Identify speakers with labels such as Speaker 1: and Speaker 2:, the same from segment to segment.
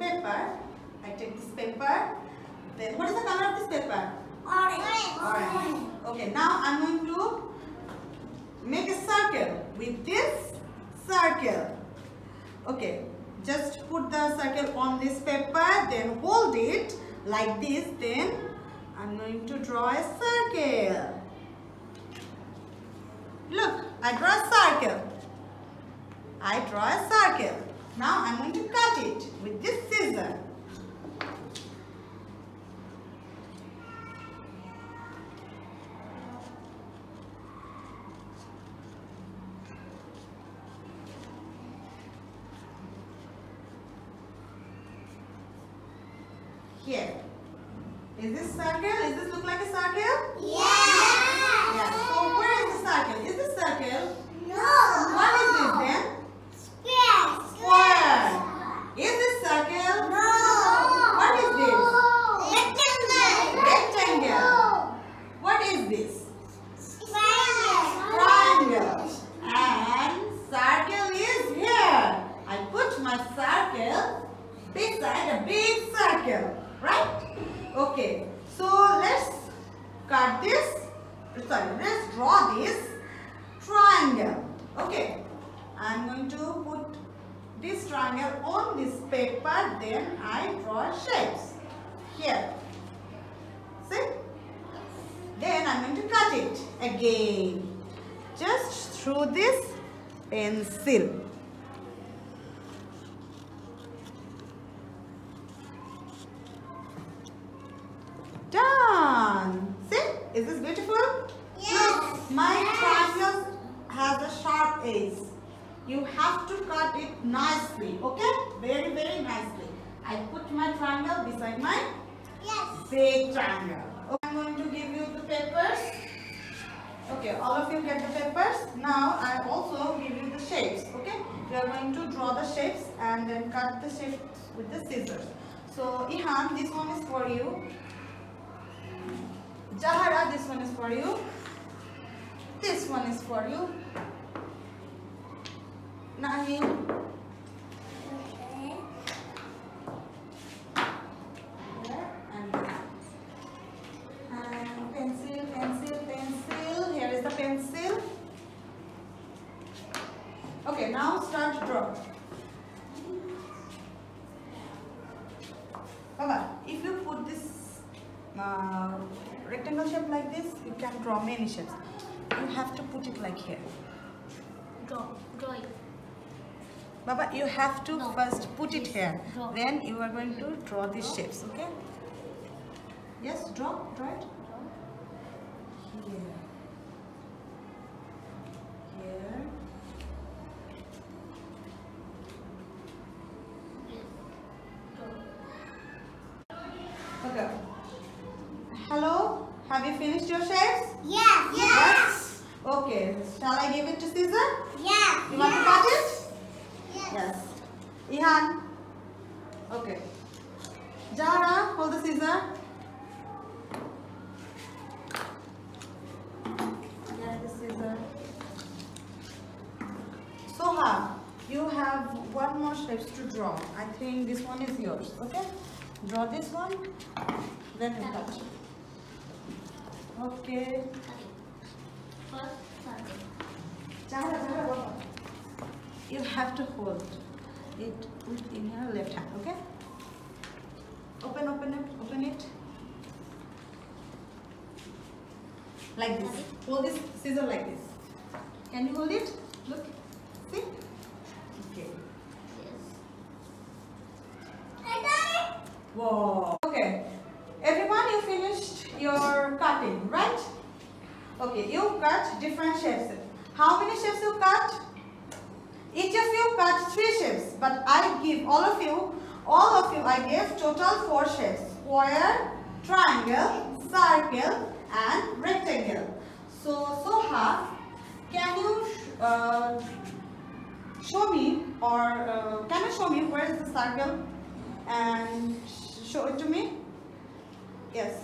Speaker 1: paper. I take this paper. Then what is the color of this paper?
Speaker 2: Orange.
Speaker 1: Orange. Okay, now I'm going to make a circle with this circle. Okay, just put the circle on this paper, then hold it like this. Then I'm going to draw a circle. Look, I draw a circle. I draw a circle. Now I'm going to cut it with this scissor. Here. Is this circle? Is this look like a circle?
Speaker 2: Yeah.
Speaker 1: Yeah. So where is the circle? Is this circle?
Speaker 2: No.
Speaker 1: What is this then?
Speaker 2: Square.
Speaker 1: Square. Is this circle?
Speaker 2: No.
Speaker 1: What is this?
Speaker 2: Rectangle.
Speaker 1: Rectangle. What is this?
Speaker 2: Triangle.
Speaker 1: Triangle. And circle is here. I put my circle beside a big circle. Right? Okay. So let's cut this. Sorry, let's draw this triangle. Okay. I'm going to put this triangle on this paper. Then I draw shapes. Here. See? Then I'm going to cut it again. Just through this pencil. Done. See? Is this beautiful?
Speaker 2: Yes.
Speaker 1: Look, my triangle has a sharp edge. You have to cut it nicely. Okay? Very, very nicely. I put my triangle beside my
Speaker 2: Yes.
Speaker 1: big triangle. Okay, I'm going to give you the papers. Okay, all of you get the papers. Now I also give you the shapes. Okay, we are going to draw the shapes and then cut the shapes with the scissors. So Ihan, this one is for you. Jahara, ah, this one is for you. This one is for you. Nahim,
Speaker 2: Okay.
Speaker 1: And. Pencil, pencil, pencil. Here is the pencil. Okay, now start to draw. Baba, if you put this uh, rectangle shape like this, you can draw many shapes. You have to put it like here.
Speaker 2: Draw. Drawing.
Speaker 1: Baba, you have to
Speaker 2: No.
Speaker 1: first put it here.
Speaker 2: Draw.
Speaker 1: Then you are going to draw these shapes, okay? Yes, draw, draw it. Here. Here. Have you finished your shapes?
Speaker 2: Yes. Yes.
Speaker 1: Okay, shall I give it to Caesar?
Speaker 2: Yes.
Speaker 1: You want to cut it?
Speaker 2: Yes.
Speaker 1: Yes. Ihan. Okay. Jara, hold the scissor. Get the scissor. Soha, you have one more shapes to draw. I think this one is yours. Okay? Draw this one. Then you cut. Okay.
Speaker 2: First circle.
Speaker 1: Jara, Jara, Baba. You have to hold it with in your left hand, okay? Open, open it, open it. Like this. Hold this scissor like this. Can you hold it? Look. See? Okay.
Speaker 2: Yes. I done it.
Speaker 1: Whoa. You finished your cutting, right? Okay, you cut different shapes. How many shapes you cut? Each of you cut three shapes, but I give all of you, all of you, I gave total four shapes. Square, triangle, circle and rectangle. So, Soha, can you uh, show me or uh, can you show me where is the circle and show it to me? Yes.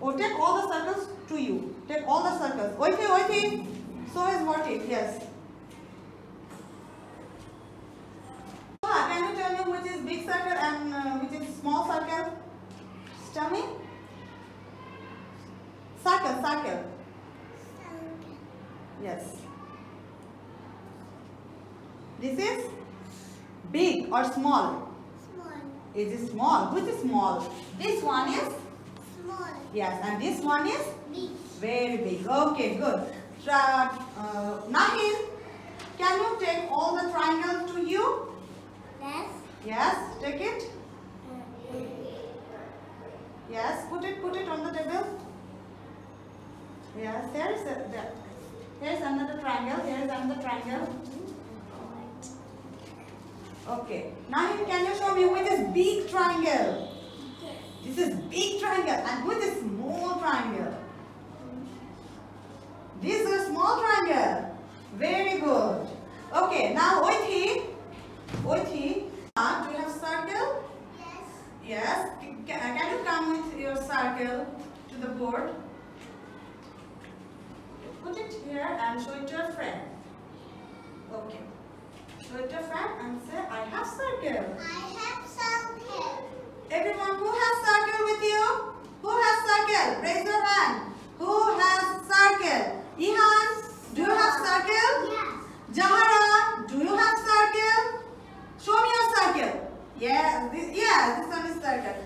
Speaker 1: Oh, take all the circles to you. Take all the circles. Okay, okay. So is what it. Yes. Soha, can you tell me which is big circle and uh, which is small circle? Tell me. Circle, circle. Yes. This is big or small? It is small. Which is small? This one is? Small. Yes. And this one is? Big. Very big. Okay, good. Tra uh, Nahil, can you take all the triangles to you? Yes. Yes, take it. Yes, put it, put it on the table. Yes, there is a, there. Another triangle. Here's another triangle. Okay. Nahil, can you show me which this big triangle? This is big triangle and which is small triangle? This is small triangle. Very good. Okay, now. Oithi. Uh, do you have circle? Yes. Can, can you come with your circle to the board? Put it here and show it to your friend. Okay. Show it to your friend and I have circle. Everyone who has circle with you? Who has circle? Raise your hand. Who has circle? Ihan, do you have circle? Yes. Jahara, do you have circle? Show me your circle. Yeah, this, yeah, this one is circle.